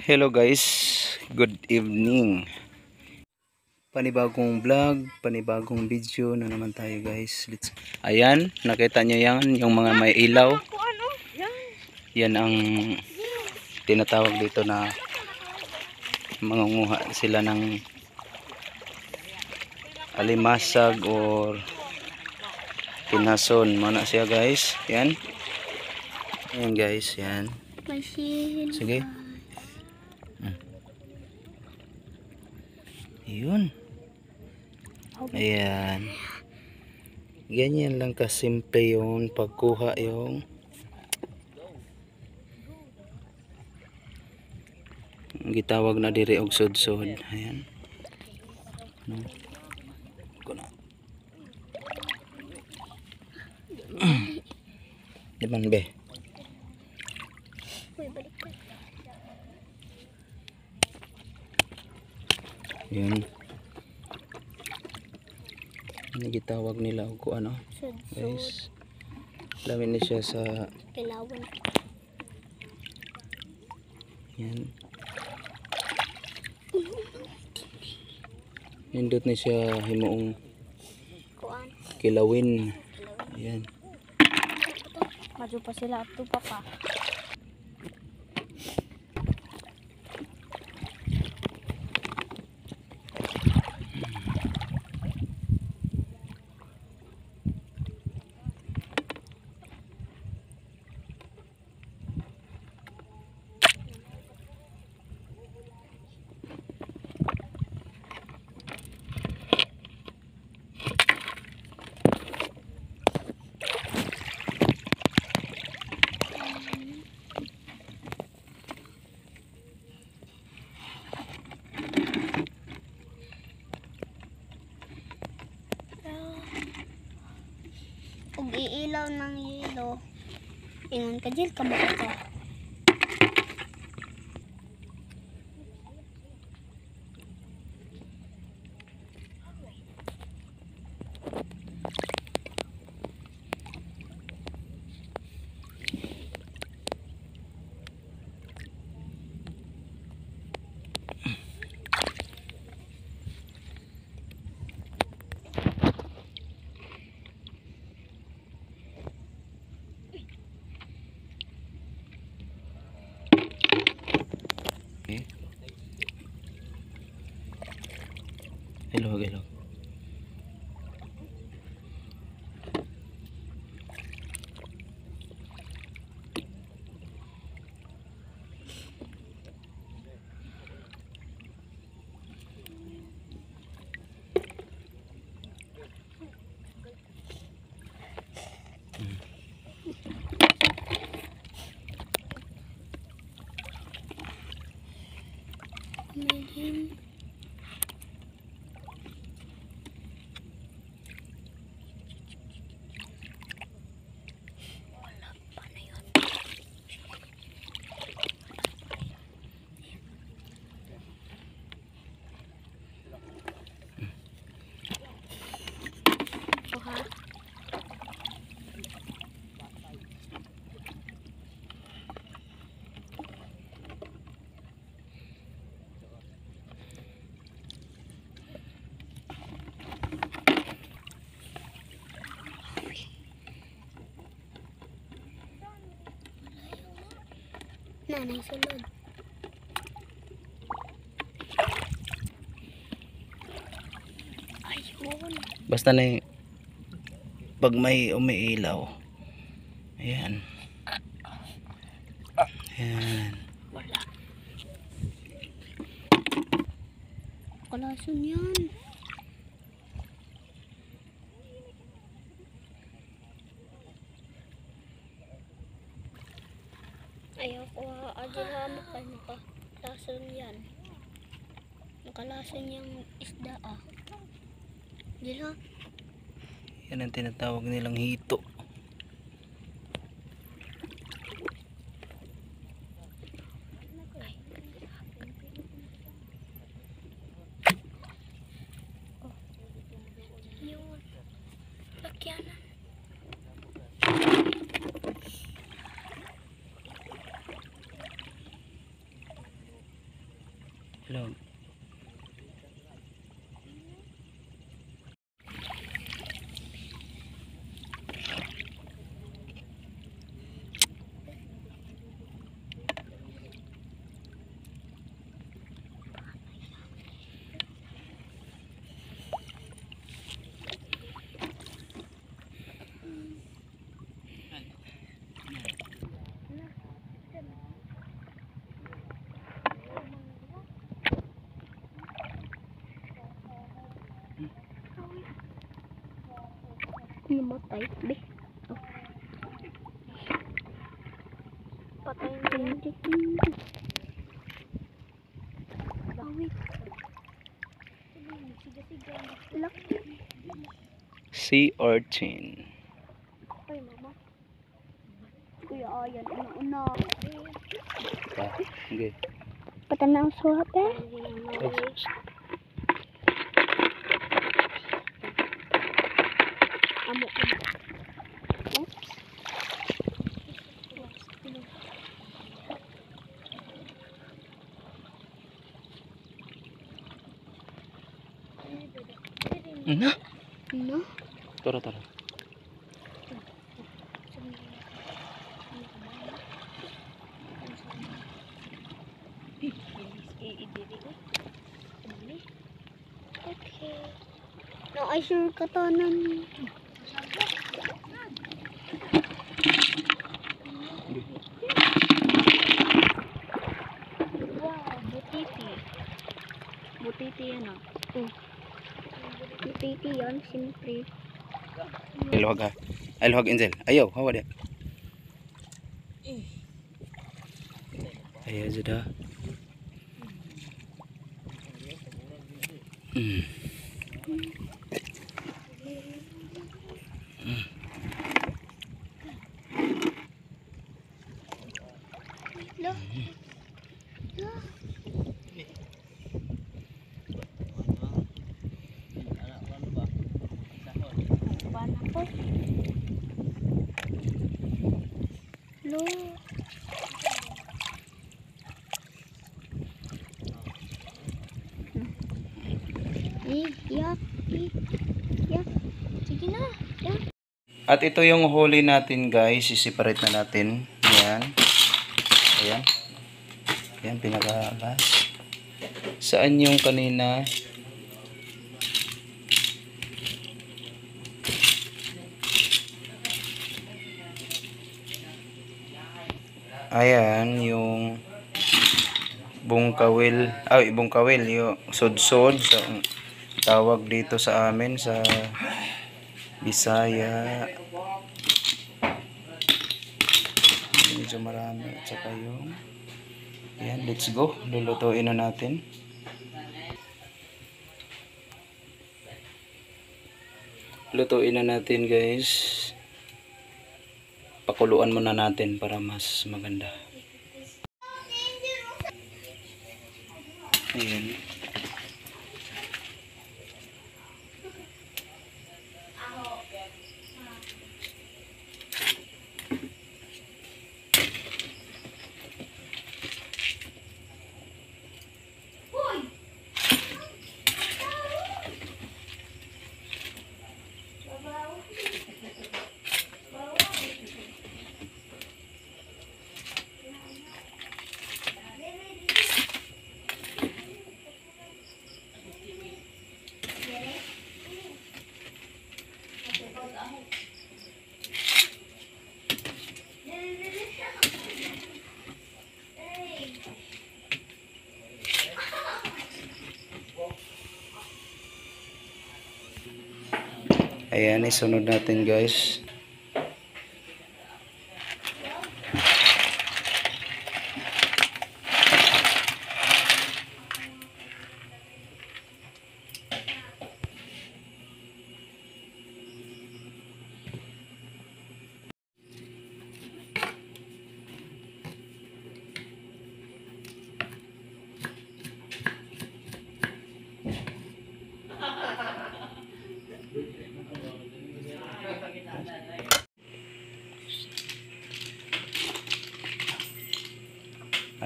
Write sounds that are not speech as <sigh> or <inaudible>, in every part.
Hello guys, good evening. Panibagong vlog, panibagong video na naman tayo guys. Let's... Ayan, nakita nyo yan, yung mga may ilaw. Yan. Yan ang tinatawag dito na mangunguha sila ng alimasag or pinason. Mana siya guys, yan. Ayan guys, yan. Sige. Yun. Ayan. Ganyan lang kasimple yung pagkuha yung gitawag na diri og sudsod. Ayan. No. Ko na. <clears throat> Di man be. Yun. Ano gitawag nila ko ano? Guys. Lamin na siya sa Kilawan. yan. Nindot na siya himuong Kuan. kilawin. Ayan. Madyo pa sila at pa pa. Ayan, kadil ka mo ito. Hello, hello. Medin. Wala Nanay sulod. Ayun. Basta na yung- pag may umiilaw. Ayan. Ayan. Wala. Kalason yan. Ko ha. Adilama ka nakalason yan. Nakalason yung isda ah. Dila. Yan ang tinatawag nilang hito. Namatay, be. Oh. Patay na hindi. Bawit. Lak. Sea urchin. Ay, mama. Kuya, ayan. Una-una. Pa. Okay. Patanang suhat eh. Na. No? Tara, tara. Okay. No, ay sure ka to nun. Wow, butiti. Butiti yan ah. Mm. Butiti yan, siyempre. Ilwag ha. Ilwag Angel. Ayaw, hawa dia. Ayaw. Hmm. Lo. Lo. Paano yak, yak. Sige. At ito yung huli natin guys. Isiseparate na natin. Ayan. Ayan. Ayan, pinakabas. Saan yung kanina? Ayan, yung bungkawil. Ay, bungkawil. Yung sudsod. Sa, tawag dito sa amin sa Bisaya. Medyo marami. At saka yung... Ayan, let's go. Lulutuin na natin. Lutuin na natin guys. Pakuluan muna natin para mas maganda. Ayan, isunod natin guys.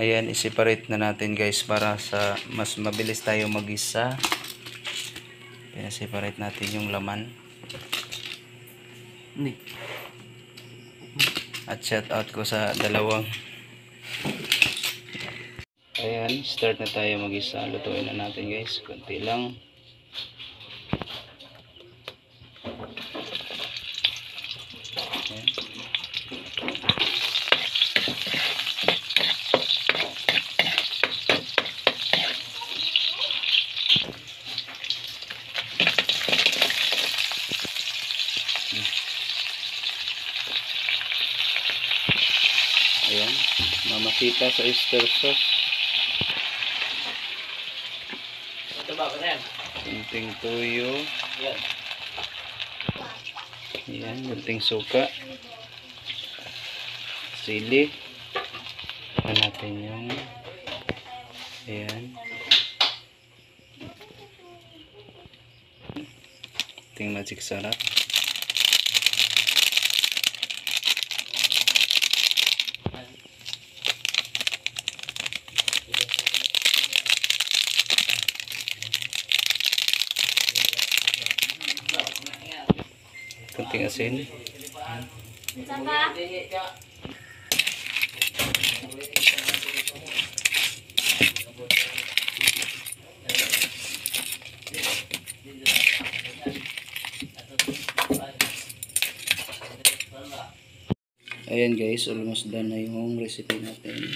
Ayan, i-separate na natin guys para sa mas mabilis tayo mag-isa. Pina-separate natin yung laman. Ni. At shout out ko sa dalawang. Ayan, start na tayo mag-isa. Lutuin na natin guys. Kunti lang. Ayan. Ayan, mamakita sa oyster sauce. Ito ba ba yan? Kunting tuyo. Yan. Ayan, kunting suka. Sili. Ano natin yung Ayan. Kunting magic sarap. Kunting asin. Ayan guys, almost done na yung recipe natin.